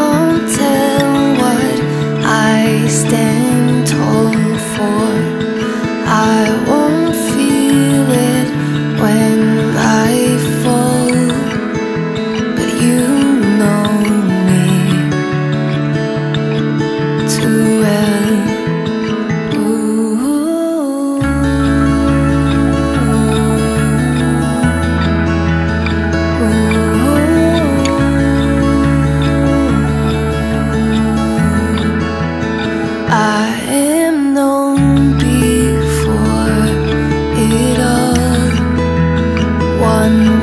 Tell what I stand One